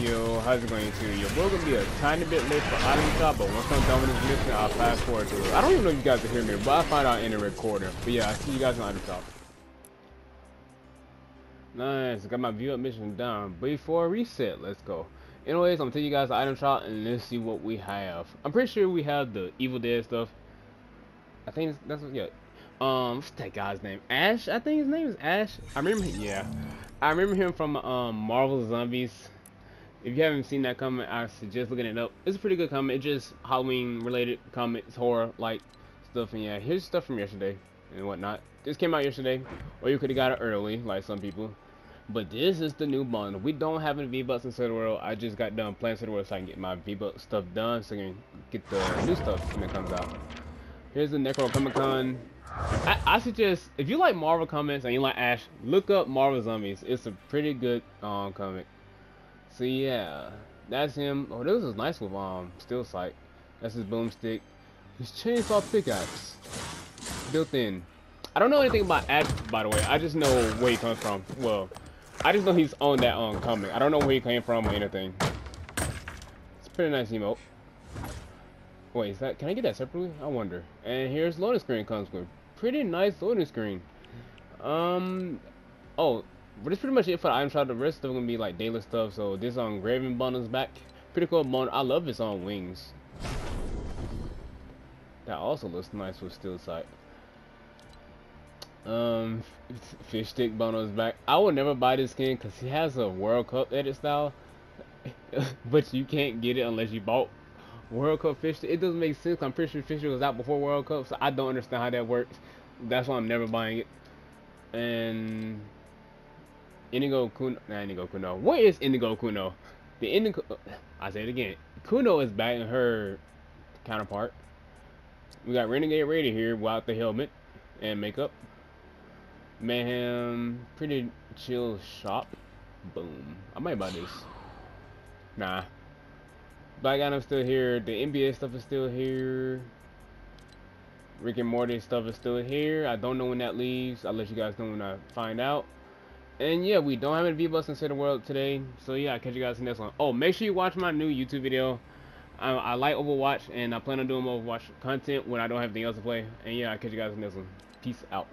Yo, how's it going to? We're gonna be a tiny bit late for item shop, but once I'm done with this mission, I'll fast forward to it. I don't even know if you guys can hear me, but I'll find out in the recorder. But yeah, I see you guys in item shop. Nice, got my V-Buck mission done. But before reset, let's go. Anyways, I'm gonna take you guys item shop and let's see what we have. I'm pretty sure we have the Evil Dead stuff. I think that's what, yeah. Um, what's that guy's name? Ash? I think his name is Ash. I remember, him yeah. I remember him from um, Marvel Zombies. If you haven't seen that comic, I suggest looking it up. It's a pretty good comic. It's just Halloween related comics, horror like stuff. And yeah, here's stuff from yesterday and whatnot. This came out yesterday, or you could have got it early, like some people. But this is the new bundle. We don't have any V-Bucks in Save the World. I just got done playing Save the World so I can get my V-Bucks stuff done so I can get the new stuff when it comes out. Here's the Necronomicon. I, I, suggest, if you like Marvel comics and you like Ash, look up Marvel Zombies. It's a pretty good um, comic. So yeah, that's him. Oh, this is nice with um Steel Sight. That's his boomstick. His chainsaw pickaxe. Built in. I don't know anything about Ash, by the way. I just know where he comes from. Well, I just know he's on that um comic. I don't know where he came from or anything. It's pretty nice emote. Wait, is that? Can I get that separately? I wonder. And here's loading screen comes with. Pretty nice loading screen. Um. Oh, but it's pretty much it for the item shop. The rest of them gonna be like daily stuff. So this on Graven bundles back. Pretty cool bundle. I love this on wings. That also looks nice with steel sight. Um, fish stick bundles back. I would never buy this skin because he has a World Cup edit style, but you can't get it unless you bought World Cup fish. It doesn't make sense. I'm pretty sure fish was out before World Cup, so I don't understand how that works. That's why I'm never buying it. And Inigo Kuno, not Inigo Kuno. What is Inigo Kuno? The Indigo, uh, I say it again. Kuno is back in her counterpart. We got Renegade Raider here without the helmet and makeup. Mayhem, pretty chill shop. Boom. I might buy this. Nah. Black Adam still here. The NBA stuff is still here. Rick and Morty stuff is still here. I don't know when that leaves. I'll let you guys know when I find out. And yeah, we don't have any V-Bucks in Save the World today. So yeah, I'll catch you guys in the next one. Oh, make sure you watch my new YouTube video. I, I like Overwatch, and I plan on doing more Overwatch content when I don't have anything else to play. And yeah, I'll catch you guys in this one. Peace out.